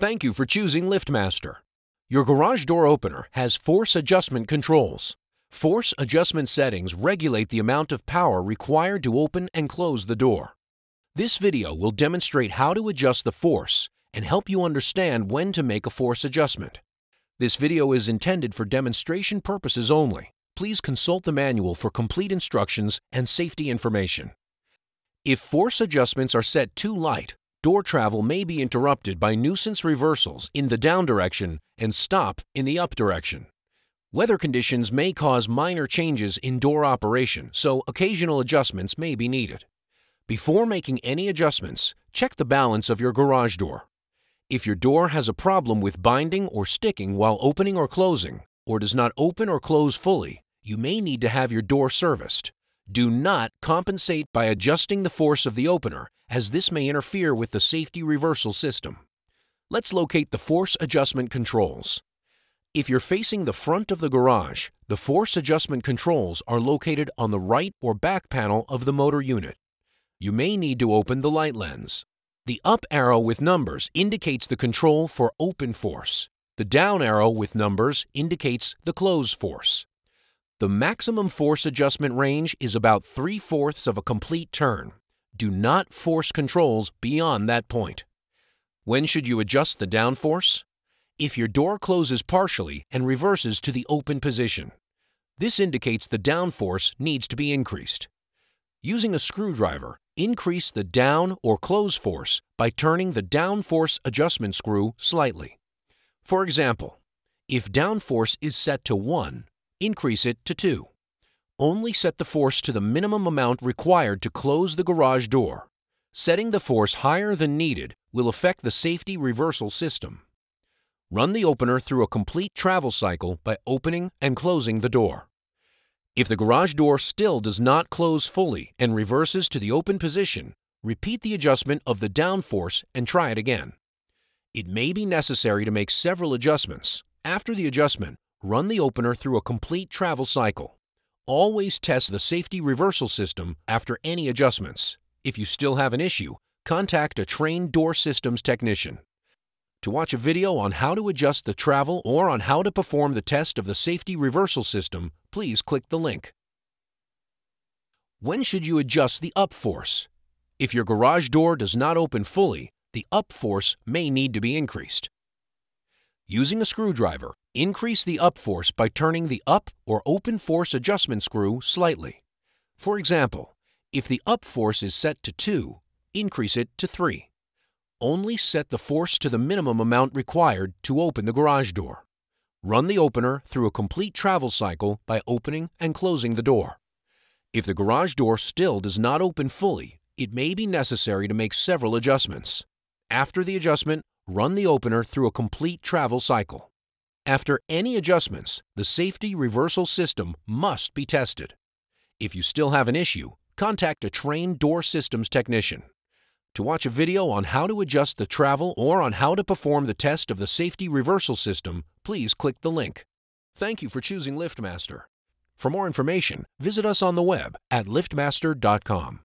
Thank you for choosing LiftMaster. Your garage door opener has force adjustment controls. Force adjustment settings regulate the amount of power required to open and close the door. This video will demonstrate how to adjust the force and help you understand when to make a force adjustment. This video is intended for demonstration purposes only. Please consult the manual for complete instructions and safety information. If force adjustments are set too light, door travel may be interrupted by nuisance reversals in the down direction and stop in the up direction. Weather conditions may cause minor changes in door operation, so occasional adjustments may be needed. Before making any adjustments, check the balance of your garage door. If your door has a problem with binding or sticking while opening or closing, or does not open or close fully, you may need to have your door serviced. Do not compensate by adjusting the force of the opener, as this may interfere with the safety reversal system. Let's locate the force adjustment controls. If you're facing the front of the garage, the force adjustment controls are located on the right or back panel of the motor unit. You may need to open the light lens. The up arrow with numbers indicates the control for open force. The down arrow with numbers indicates the close force. The maximum force adjustment range is about 3 fourths of a complete turn. Do not force controls beyond that point. When should you adjust the down force? If your door closes partially and reverses to the open position. This indicates the down force needs to be increased. Using a screwdriver, increase the down or close force by turning the down force adjustment screw slightly. For example, if down force is set to 1, increase it to 2. Only set the force to the minimum amount required to close the garage door. Setting the force higher than needed will affect the safety reversal system. Run the opener through a complete travel cycle by opening and closing the door. If the garage door still does not close fully and reverses to the open position, repeat the adjustment of the down force and try it again. It may be necessary to make several adjustments. After the adjustment, Run the opener through a complete travel cycle. Always test the safety reversal system after any adjustments. If you still have an issue, contact a trained door systems technician. To watch a video on how to adjust the travel or on how to perform the test of the safety reversal system, please click the link. When should you adjust the up force? If your garage door does not open fully, the up force may need to be increased. Using a screwdriver, increase the up force by turning the up or open force adjustment screw slightly. For example, if the up force is set to 2, increase it to 3. Only set the force to the minimum amount required to open the garage door. Run the opener through a complete travel cycle by opening and closing the door. If the garage door still does not open fully, it may be necessary to make several adjustments. After the adjustment, run the opener through a complete travel cycle. After any adjustments, the safety reversal system must be tested. If you still have an issue, contact a trained door systems technician. To watch a video on how to adjust the travel or on how to perform the test of the safety reversal system, please click the link. Thank you for choosing LiftMaster. For more information, visit us on the web at liftmaster.com.